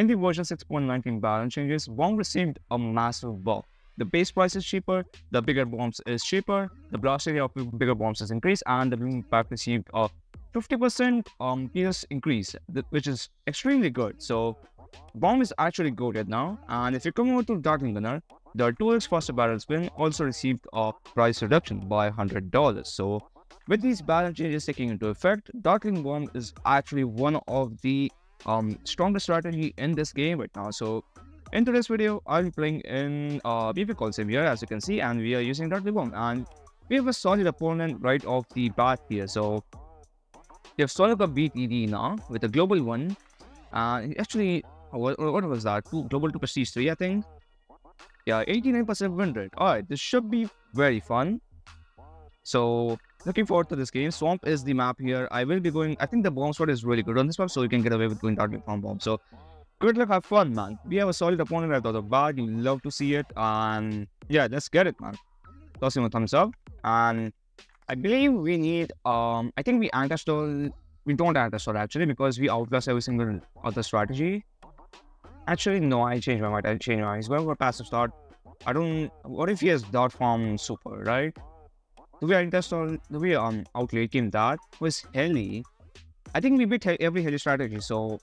In the version 6.19 balance changes, bomb received a massive buff. The base price is cheaper, the bigger bombs is cheaper, the blast area of bigger bombs is increased, and the bloon impact received a 50% um PS increase, which is extremely good. So bomb is actually goaded now. And if you come over to Dartling Gunner, the 2x faster barrel spin also received a price reduction by $100. So with these balance changes taking into effect, Dartling Bomb is actually one of the um, strongest strategy in this game right now. So in today's video, I'll be playing in uh, BP called here as you can see and we are using Dartling Bomb and we have a solid opponent right off the bat here. So we have Sonika beat ED now with a global one. Uh, actually, what, what was that? Two, global 2 prestige 3 I think. Yeah, 89% win rate. Alright, this should be very fun. So, looking forward to this game. Swamp is the map here. I will be going... I think the bomb spot is really good on this map, so you can get away with going target farm bomb. So, good luck, have fun, man. We have a solid opponent at the bar. You love to see it. And, yeah, let's get it, man. Toss him a thumbs up. And, I believe we need... um. I think we anti-stall... We don't anti-stall, actually, because we outlast every single other strategy. Actually, no, I changed my mind. I changed my mind. He's going for passive start. I don't... What if he has dot farm super, right? We test on... Do we um, outlate him that? Was Heli. I think we beat every Heli strategy, so...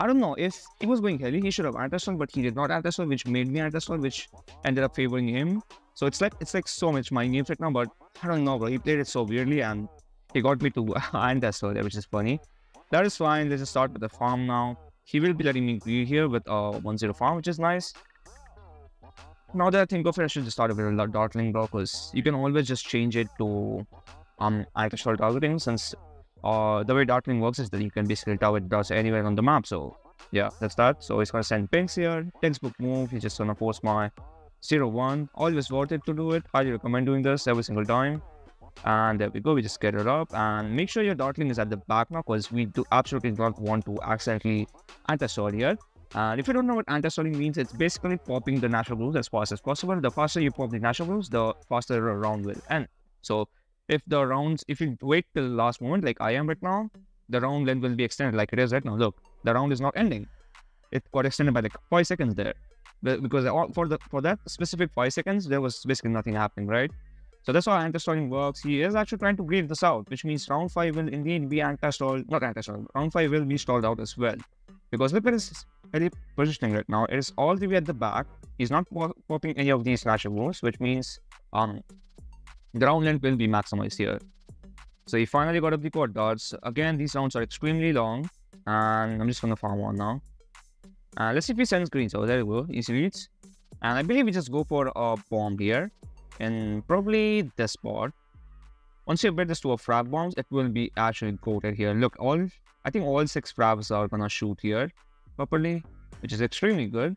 I don't know. If he was going Heli, he should have anti but he did not anti which made me anti which ended up favoring him. So it's like it's like so much mind games right now, but I don't know, bro. He played it so weirdly and he got me to anti which is funny. That is fine. Let's just start with the farm now. He will be letting me agree here with a uh, 1-0 farm, which is nice. Now that I think of it, I should just start with a Dartling bro, because you can always just change it to um actual targeting since uh the way Dartling works is that you can basically target dots anywhere on the map. So yeah, that's that. So he's gonna send pings here, textbook move, he's just gonna force my 0-1. Always worth it to do it. Highly recommend doing this every single time. And there we go, we just get it up. And make sure your Dartling is at the back now because we do absolutely not want to accidentally anti-stall here. And if you don't know what anti-stalling means, it's basically popping the natural blues as fast as possible. The faster you pop the natural blues, the faster the round will end. So if the rounds, if you wait till the last moment, like I am right now, the round length will be extended like it is right now. Look, the round is not ending. It got extended by like five seconds there. Because for the for that specific five seconds, there was basically nothing happening, right? So that's how anti-stalling works. He is actually trying to grieve this out, which means round 5 will indeed be anti-stalled, not anti-stalled, round 5 will be stalled out as well. Because Whippet is very positioning right now. It is all the way at the back. He's not popping any of these natural moves, which means um, the round length will be maximized here. So he finally got up the quad dots. Again, these rounds are extremely long. And I'm just going to farm one now. Uh, let's see if he sends green. So there we go. Easy reads. And I believe we just go for a bomb here in probably this spot. Once you upgrade this to a frag bombs, it will be actually goated here. Look, all I think all six frags are gonna shoot here properly, which is extremely good.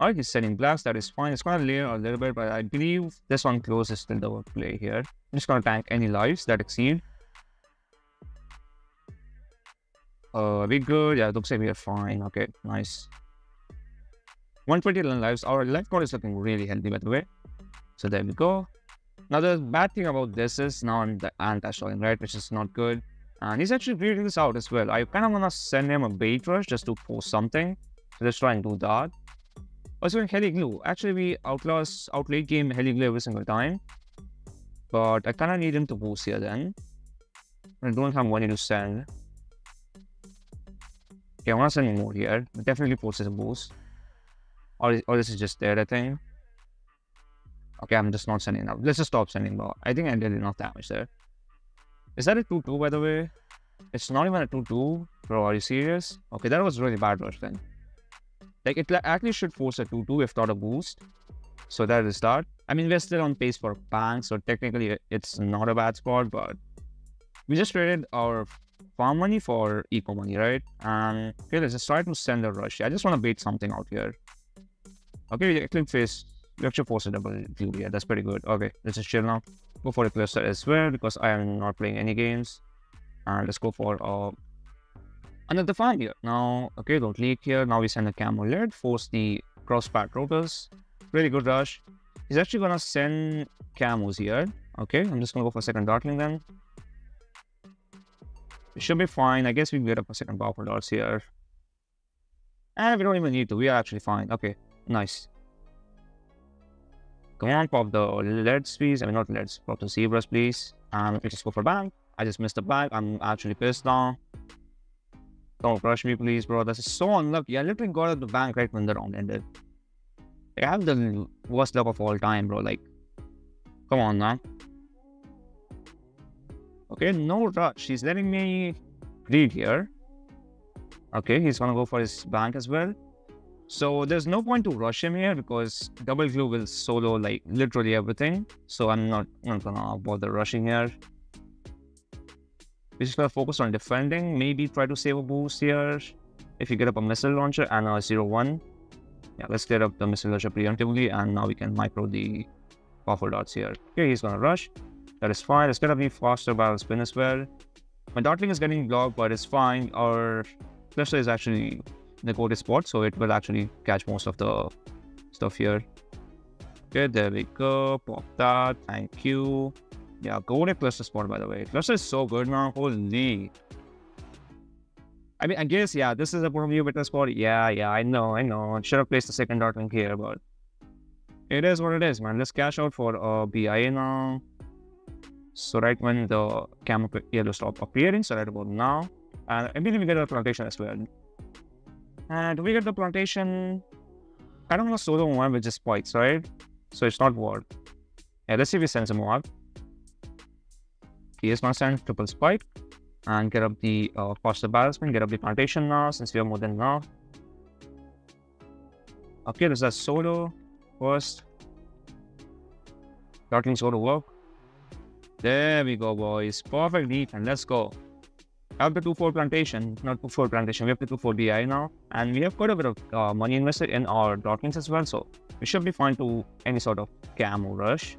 Alright, he's setting blast, that is fine. It's gonna layer a little bit, but I believe this one closes still the play here. I'm just gonna tank any lives that exceed. Uh, we good. Yeah, looks like we are fine. Okay, nice. 120 lives. Our life code is looking really healthy, by the way. So there we go. Now the bad thing about this is now I'm the anti-stalling, right? Which is not good. Uh, and he's actually figuring this out as well. I kind of want to send him a bait rush just to force something. So let's try and do that. Also, Heli Glue. Actually, we outlaws outlate game Heli Glue every single time. But I kind of need him to boost here then. I don't have money to send. Okay, I want to send more here. It definitely forces a boost. Or, or this is just there, I think. Okay, I'm just not sending now. Let's just stop sending more. I think I did enough damage there. Is that a 2-2 by the way? It's not even a 2-2. Bro, are you serious? Okay, that was really bad rush then. Like, it actually should force a 2-2 if not a boost. So that is that. I mean, we're still on pace for bang, so technically it's not a bad spot, but we just traded our farm money for eco money, right? And okay, let's just try to send a rush. I just want to bait something out here. Okay, click face you actually force a double view yeah that's pretty good. Okay let's just chill now. Go for the cluster as well because i am not playing any games. And let's go for uh another farm here. Now okay don't leak here. Now we send a camo lead force the cross path rotors really good rush. He's actually gonna send camos here. Okay i'm just gonna go for a second dartling then. It should be fine. I guess we get up a second powerful dots here. And we don't even need to. We are actually fine. Okay, nice. Come on, pop the leads, please. I mean, not leads. Pop the zebras, please. And let me just go for bank. I just missed the bank. I'm actually pissed now. Don't rush me, please, bro. This is so unlucky. I literally got out the bank right when the round ended. I have the worst luck of all time, bro. Like, come on now. Okay, no rush. He's letting me read here. Okay, he's gonna go for his bank as well. So there's no point to rush him here because double glue will solo like literally everything. So I'm not, not gonna bother rushing here. We're just gonna focus on defending. Maybe try to save a boost here. If you get up a missile launcher and a 0-1. Yeah, let's get up the missile launcher preemptively and now we can micro the powerful dots here. Okay, he's gonna rush. That is fine. It's gonna be faster barrel spin as well. My dartling is getting blocked, but it's fine. Our cluster is actually the go spot, so it will actually catch most of the stuff here. Okay, there we go. Pop that. Thank you. Yeah, go to cluster spot, by the way. Cluster is so good now. Holy. I mean, I guess, yeah, this is a point of view witness spot. Yeah, yeah, I know, I know. I should have placed the second dartling here, but it is what it is, man. Let's cash out for uh, BIA now. So right when the camera yellow stop appearing, so right about now. And I believe we get a plantation as well. And do we get the plantation. I don't know solo one with just spikes, right? So it's not ward. Yeah, let's see if we send some more. He is gonna send triple spike and get up the uh, faster balancement, get up the plantation now since we have more than enough. Okay, there's a solo first. Starting solo work. There we go, boys. Perfect lead, and let's go have the 2-4 plantation, not 2-4 plantation, we have the 2-4 DI now, and we have quite a bit of uh, money invested in our Dartlings as well, so we should be fine to any sort of camo rush.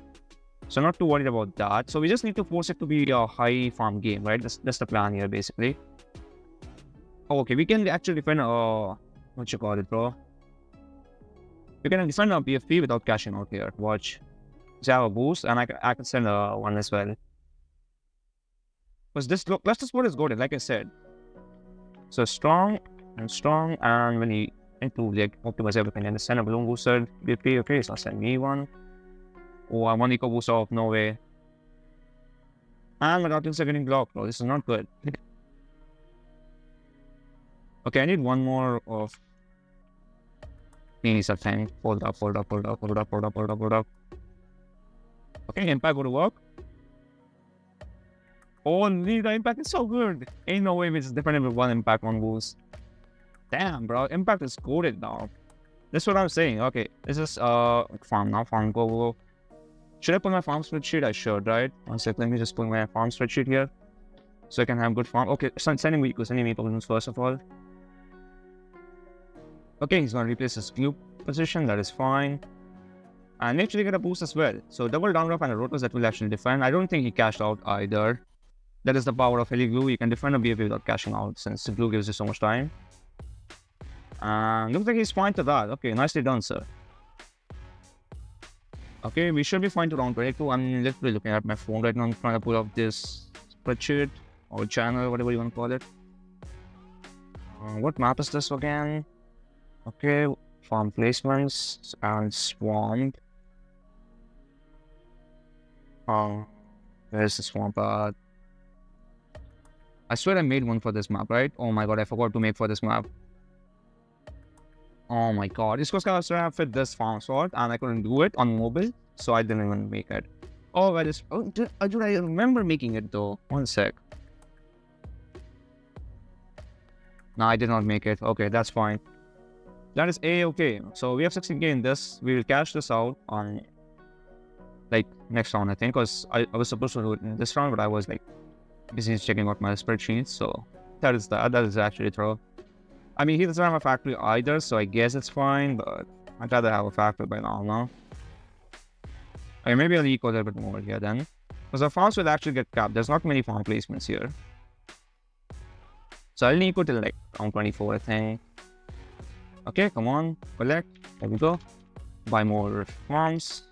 So not too worried about that. So we just need to force it to be a high farm game, right? That's, that's the plan here, basically. Oh, okay, we can actually defend, uh, what you call it, bro? We can defend our BFB without cashing out here. Watch. I have a boost, and I, I can send uh, one as well. Because this cluster sport is good, like I said. So strong and strong, and when you into like optimize everything, and the center balloon booster BP, okay, so send me one. Oh, I want eco booster off, no way. And my Gatlings are getting blocked, bro. This is not good. okay, I need one more of Needs a tank. Hold up, hold up, hold up, hold up, hold up, hold up, hold up. Okay, impact go to work. Only the impact is so good. Ain't no way it's different with one impact on boost. Damn, bro. Impact is goaded now. That's what I'm saying. Okay, this is uh farm now. Farm go go. Should I put my farm spreadsheet? I should, right? One sec. Let me just put my farm spreadsheet here, so I can have good farm. Okay, sending me sending me balloons first of all. Okay, he's gonna replace his glue position. That is fine. And actually get a boost as well. So double down drop and a rotos that will actually defend. I don't think he cashed out either. That is the power of Heli Glue. You can defend a BFB without cashing out since the glue gives you so much time. And looks like he's fine to that. Okay, nicely done, sir. Okay, we should be fine to round 22. I'm literally looking at my phone right now. I'm trying to pull up this spreadsheet or channel, whatever you want to call it. Uh, what map is this again? Okay, farm placements and swamp. Oh, there's the swamp. Uh, I swear I made one for this map, right? Oh my god, I forgot to make for this map. Oh my god. This was gonna have fit this farm sword and I couldn't do it on mobile, so I didn't even make it. Oh, I just oh dude, uh, dude, I remember making it though. One sec. No, I did not make it. Okay, that's fine. That is a-okay. So we have 16k in this. We will cash this out on like next round, I think, because I, I was supposed to do it in this round, but I was like busy checking out my spreadsheets, so that is that. That is actually true. I mean, he doesn't have a factory either, so I guess it's fine, but I'd rather have a factory by now, no? Okay, maybe I'll eco a little bit more here then. Because the farms will actually get capped. There's not many farm placements here. So I'll eco till like round 24, I think. Okay, come on, collect. There we go. Buy more farms.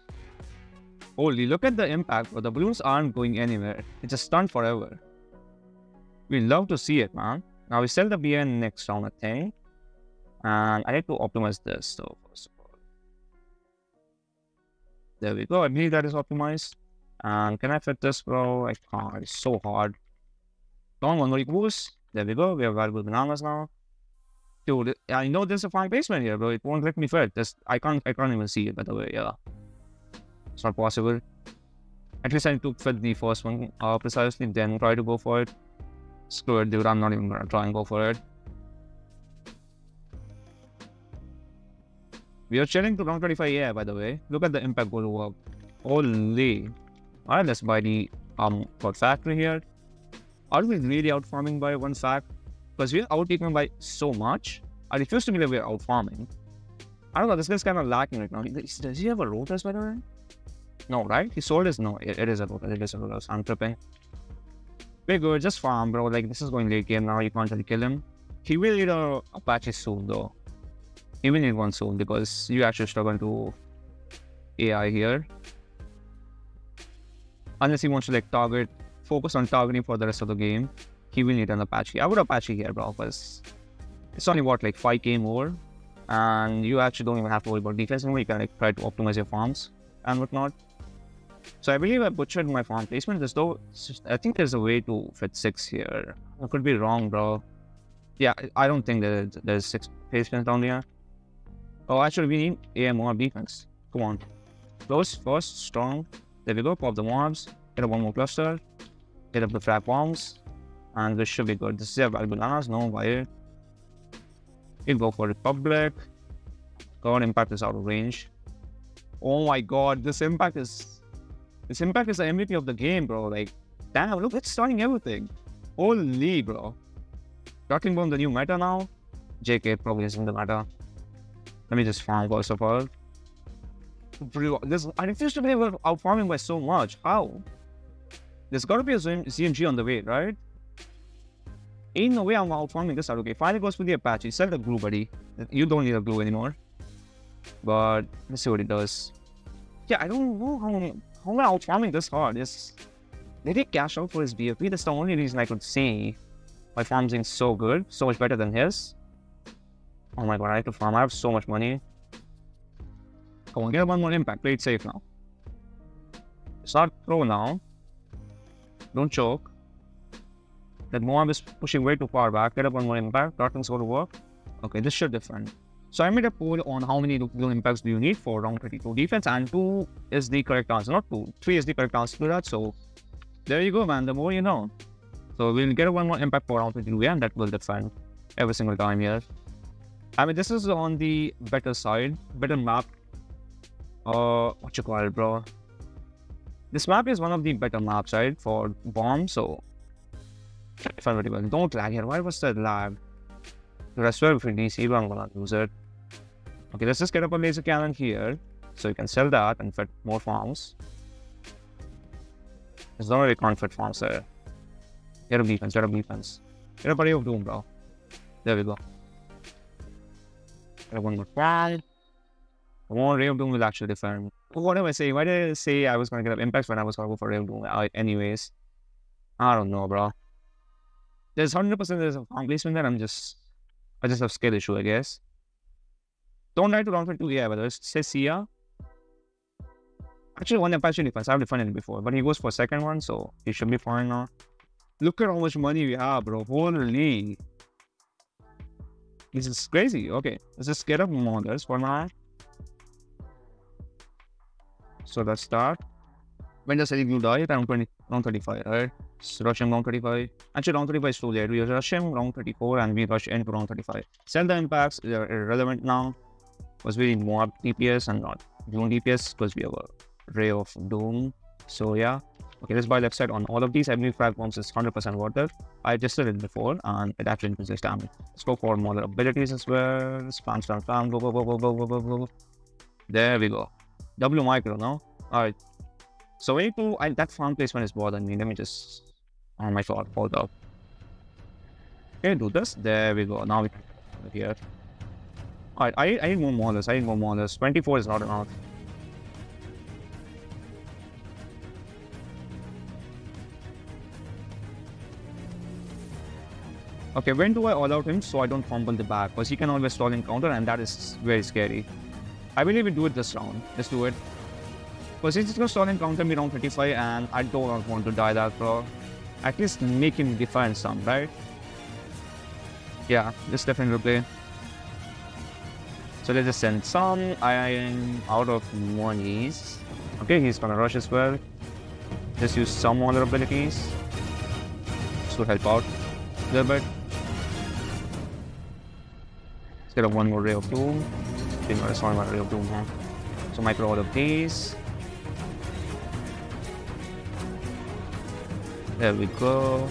Holy, look at the impact, but the balloons aren't going anywhere. It's just stunned forever. We love to see it, man. Now we sell the BN next round, I think. And I need to optimize this. So first of all, there we go. I believe that is optimized. And can I fit this, bro? I can't. It's so hard. Don't one more boost. There we go. We have valuable bananas now. Dude, I know there's a fine basement here, bro. It won't let me fit. This I can't I can't even see it by the way, yeah. It's not possible. At least I need to fit the first one uh, precisely, then try to go for it. Screw it, dude. I'm not even gonna try and go for it. We are chilling to 125 yeah, by the way. Look at the impact go to work. Holy. Alright, let's buy the um god factory here. Are we really out farming by one fact? Because we're out taking by so much. I refuse to believe we're out farming. I don't know, this guy's kind of lacking right now. Does he have a Rotos by the way? No, right? He sold his no, it, it is a Rotos, it is a Rotos. I'm tripping. Good, just farm, bro. Like this is going late game now, you can't really kill him. He will need a Apache soon though. He will need one soon because you actually struggle to AI here. Unless he wants to like target focus on targeting for the rest of the game, he will need an Apache. I would Apache here, bro, because it's only what like 5k more, and you actually don't even have to worry about defense anymore. You can like try to optimize your farms and whatnot. So I believe I butchered my farm placement. There's though I think there's a way to fit six here. I could be wrong, bro. Yeah, I don't think there's, there's six placements down there. Oh, actually, we need AMR defense. Come on. Close first, strong. There we go. Pop the mobs. Get up one more cluster get up the frag bombs, and this should be good. This is a valuable bananas, no wire. we go for Republic. God, impact is out of range. Oh my god, this impact is this impact is the MVP of the game, bro. Like, damn, look, it's starting everything. Holy, bro. Talking about the new meta now. JK probably isn't the meta. Let me just farm first of all. Bro, this I refuse to believe we're farming by so much. How? There's got to be a CMG on the way, right? Ain't no way I'm outfarming this out. Okay, finally goes for the Apache. Sell the glue, buddy. You don't need a glue anymore. But let's see what it does. Yeah, I don't know how, how am I outfarming this hard. It's, did he cash out for his BFB? That's the only reason I could see my farm's doing so good, so much better than his. Oh my god, I have to farm. I have so much money. Come on, get one more impact. Play it safe now. Start pro now. Don't choke. That Moab is pushing way too far back. Get up on one impact. Darkness go to work. Okay, this should defend. So I made a poll on how many dual impacts do you need for round 32 defense, and 2 is the correct answer. Not 2, 3 is the correct answer to that. So there you go, man. The more you know. So we'll get one more impact for round 32, and that will defend every single time here. I mean, this is on the better side, better map. Uh, what you call it, bro? This map is one of the better maps, right, for bombs, so if I'm really well, don't lag here. Why was that lag? Dude, I swear if it DC, I'm gonna lose it. Okay, let's just get up a laser cannon here, so you can sell that and fit more farms. There's no really can't fit farms there. Get a defense, get a defense. Get a Ray of Doom, bro. There we go. Get one more frag. One Ray of Doom will actually defend. What am I saying? Why did I say I was going to get up impacts when I was going to go for Ray of Doom? anyways, I don't know, bro. There's 100% there's a farm placement there. I'm just, I just have skill issue, I guess. Don't try to round for two, but it says Sia. Actually, one Apache defense. I've defended it before, but he goes for second one, so he should be fine now. Look at how much money we have, bro. Holy. This is crazy. Okay, let's just get up models for now. So let's start. When does any glue die? Around 20, around 35, right? So rush him around 35. Actually, round 35 is too late. We rush him around 34 and we rush into round 35. Sell the impacts, they're irrelevant now. Because we need more DPS and not Doom DPS because we have a Ray of Doom. So yeah. Okay, let's buy left side on all of these. I believe bombs is 100% worth it. I tested it before and it actually increases damage. Let's go for more abilities as well. Spam, spam, spam. Go, go, go, go, go, go, go. There we go. W micro, no? Alright. So way to I, that farm placement is bothering me. Let me just oh my god, hold up. Okay, do this. There we go. Now we can here. I, I need more on this. I need more on this. 24 is not enough. Okay, when do I all out him so I don't fumble the back? Because he can always stall in counter and that is very scary. I believe we do it this round. Let's do it. Because he's just to stall and counter me round 35 and I don't want to die that bro. At least make him defend some, right? Yeah, this definitely play. So let's just send some. I am out of monies. Okay, he's gonna rush as well. Just use some other abilities. This will help out a little bit. Get a one more ray of doom. Didn't one ray of doom, huh? So micro all of these. There we go.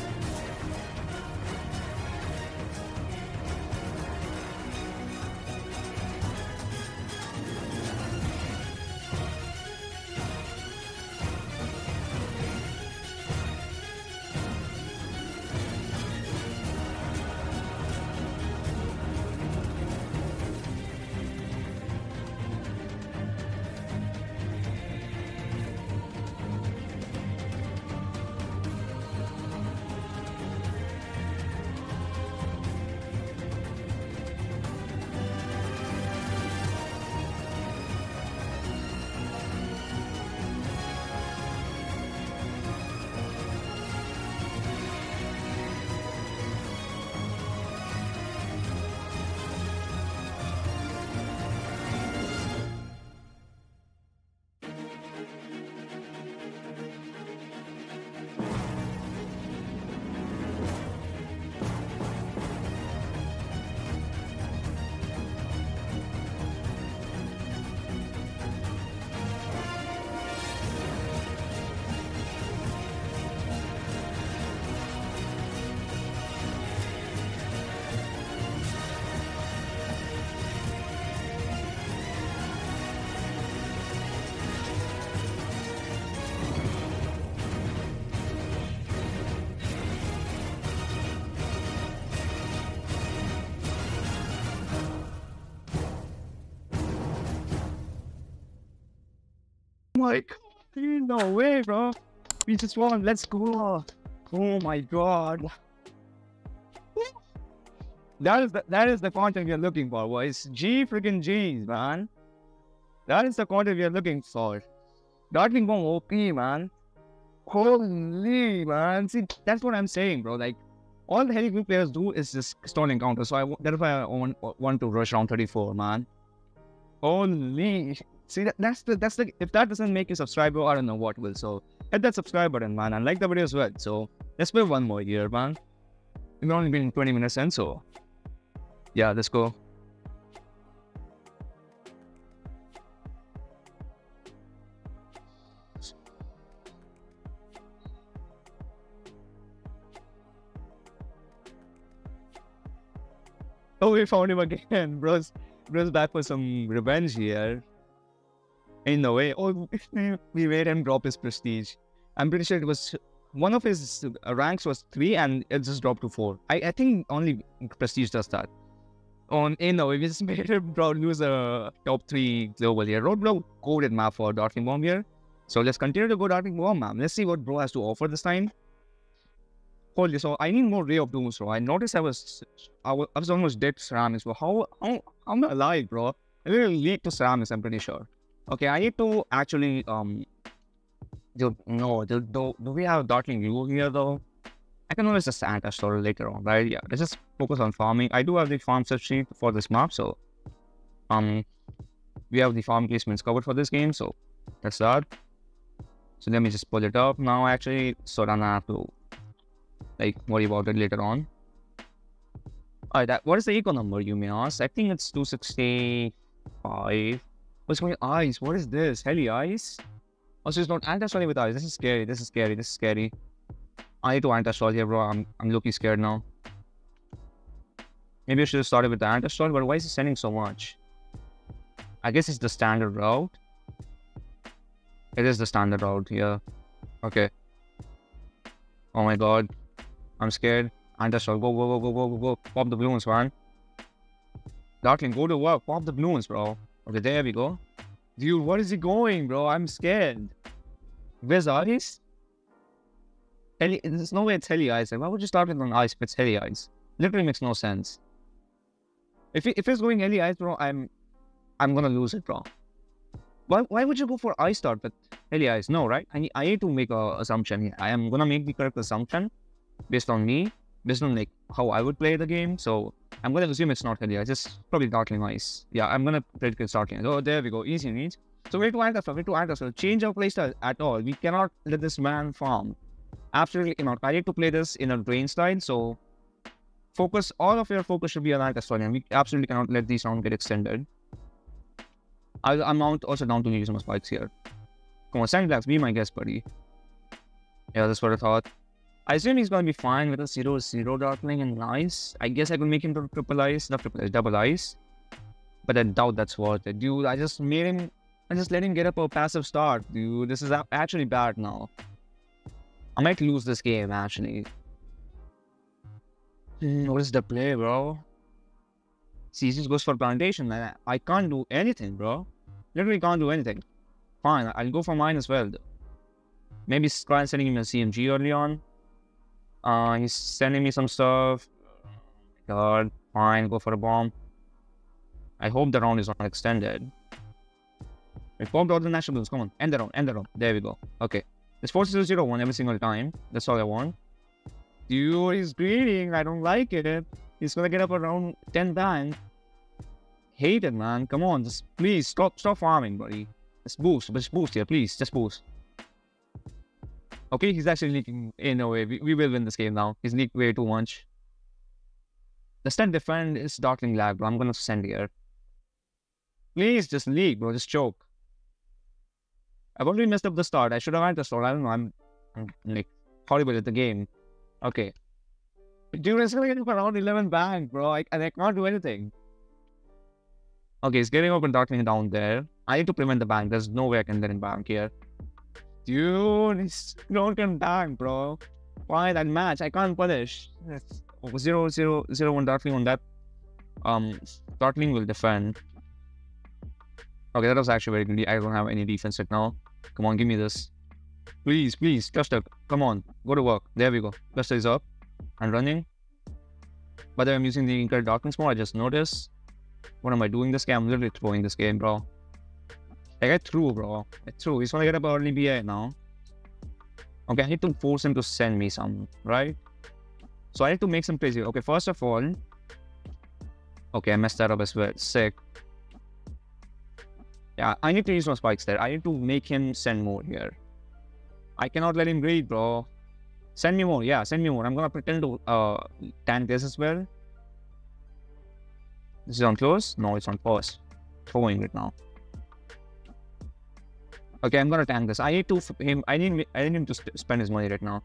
God, no way, bro. We just won. Let's go. Oh my god. That is the, that is the content we are looking for, boys. G freaking G's, man. That is the content we are looking for. Dartling Bomb OP, man. Holy, man. See, that's what I'm saying, bro. Like, all the heavy players do is just stalling counter. So I, that's why I want, want to rush round 34, man. Holy See that that's the that's the if that doesn't make you subscriber, I don't know what will. So hit that subscribe button, man, and like the video as well. So let's play one more here, man. We've only been 20 minutes in, so yeah, let's go. Oh, we found him again, bros. Bros back for some revenge here in a way, oh, we made him drop his prestige. I'm pretty sure it was one of his ranks was three and it just dropped to four. I, I think only prestige does that. On in a way, we just made him lose a top three global here. Roadblock coded map for Dartling Bomb here. So let's continue to go Dartling Bomb, man. Let's see what bro has to offer this time. Holy, so I need more Ray of Doom, bro. I noticed I was I was, I was almost dead to ceramics, bro. How, how, how am I alive, bro? I didn't lead to ceramics, I'm pretty sure. Okay, I need to actually um do no do, do, do we have Dartling Glue here though? I can always just add a story later on, right? Yeah, let's just focus on farming. I do have the farm set sheet for this map, so um we have the farm placements covered for this game, so that's that. So let me just pull it up now actually so then I have to like worry about it later on. Alright, that what is the eco number you may ask? I think it's 265. What's going on? Ice. What is this? Heli ice? Oh, also, it's not anti with ice. This is scary. This is scary. This is scary. I need to anti here, bro. I'm, I'm looking scared now. Maybe I should have started with the anti but why is he sending so much? I guess it's the standard route. It is the standard route, yeah. Okay. Oh my god. I'm scared. anti Go, go, go, go, go, go, go. Pop the balloons, man. Dartling, go to work. Pop the balloons, bro. Okay, there we go. Dude, what is he going, bro? I'm scared. Where's Ice? Heli- There's no way it's Heli Ice. Why would you start it on Ice if it's Heli Ice? Literally makes no sense. If he, if it's going early ice, bro, I'm I'm gonna lose it, bro. Why why would you go for ice start with early ice? No, right? I need, I need to make a assumption here. I am gonna make the correct assumption based on me, based on like how I would play the game. So I'm gonna assume it's not early ice. It's probably dartling ice. Yeah, I'm gonna predict it's dartling. Oh, there we go. Easy needs. So we have to act we have to ourselves. Change our playstyle at all. We cannot let this man farm. Absolutely cannot. I need to play this in a drain style. So focus, all of your focus should be on Custodian. We absolutely cannot let these rounds get extended. I, am also down to use some spikes here. Come on, Sandblags, be my guest, buddy. Yeah, that's what I thought. I assume he's gonna be fine with a 0 0 Dartling and Ice. I guess I could make him triple ice, not triple ice, double ice. But I doubt that's worth it. Dude, I just made him I just let him get up a passive start, dude. This is actually bad now. I might lose this game, actually. Hmm, what is the play, bro? See, just goes for plantation. I, I can't do anything, bro. Literally can't do anything. Fine, I'll go for mine as well. Maybe try sending him a CMG early on. Uh, he's sending me some stuff. God, fine, go for a bomb. I hope the round is not extended. We formed all the national blues. Come on. End the round. End the round. There we go. Okay. It's 4001 every single time. That's all I want. Dude, he's greeting. I don't like it. He's gonna get up around 10 times. Hate it, man. Come on. Just please stop stop farming, buddy. Just boost. Just boost here, please. Just boost. Okay, he's actually leaking in a way. We, we will win this game now. He's leaked way too much. The stand defend is Dartling lag, bro. I'm gonna send here. Please just leak, bro. Just choke. I've already messed up the start. I should have had the start. I don't know. I'm, I'm like horrible at the game. Okay. Dude, it's gonna get up around 11 bang, bro. I, and I can't do anything. Okay, he's getting up and darkening down there. I need to prevent the bang. There's no way I can get in bang here. Dude, it's don't can bang, bro. Why that match? I can't punish. It's zero zero zero one dartling on that. Um, dartling will defend. Okay, that was actually very good. I don't have any defense right now. Come on, give me this. Please, please, cluster. Come on, go to work. There we go. Cluster is up and running. By the way, I'm using the Incredible Darkness mode. I just noticed. What am I doing this game? I'm literally throwing this game, bro. I get through, bro. I through. He's gonna get up early BA now. Okay, I need to force him to send me some, right? So I need to make some plays here. Okay, first of all. Okay, I messed that up as well. Sick. Yeah, I need to use my spikes there. I need to make him send more here. I cannot let him greed, bro. Send me more. Yeah, send me more. I'm gonna pretend to uh, tank this as well. This is on close? No, it's on pause. Throwing it now. Okay, I'm gonna tank this. I need to him. I need I need him to spend his money right now.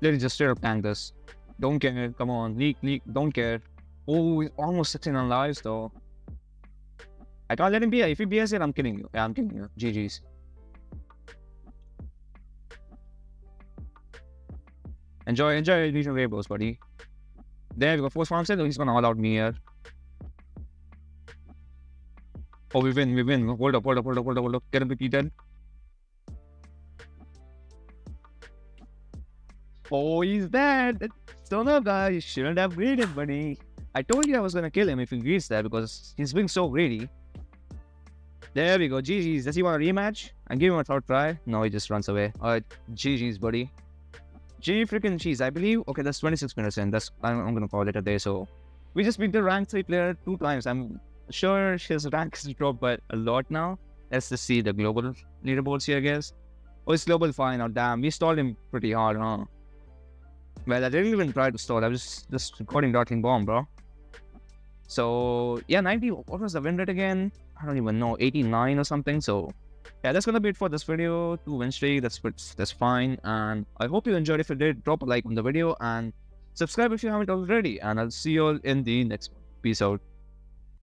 Let me just straight up tank this. Don't care. Come on, leak, leak. Don't care. Oh, he's almost sitting on lives though. I can't let him be. If he BS it, I'm killing you. Yeah, I'm killing you. GG's. Enjoy, enjoy these rainbows, buddy. There we go. Force farm said he's gonna all out me here. Oh, we win, we win. Hold up, hold up, hold up, hold up, hold up. Get him repeated. Oh, he's dead. Son of guy, you shouldn't have greeted, buddy. I told you I was gonna kill him if he greets that because he's being so greedy. There we go. GG's. Does he want a rematch? I give him a third try. No, he just runs away. Alright, GG's, buddy. G freaking cheese. I believe. Okay, that's 26 minutes in. That's I'm, I'm gonna call it a day. So we just beat the rank three player two times. I'm sure his rank has dropped by a lot now. Let's just see the global leaderboards here, I guess. Oh, it's global fine. Oh, damn. We stalled him pretty hard, huh? Well, I didn't even try to stall. I was just recording Dartling Bomb, bro. So, yeah, 90. What was the win rate again? I don't even know, 89 or something. So yeah, that's gonna be it for this video. Two win streak. That's that's fine. And I hope you enjoyed. If you did, drop a like on the video and subscribe if you haven't already. And I'll see you all in the next one. Peace out.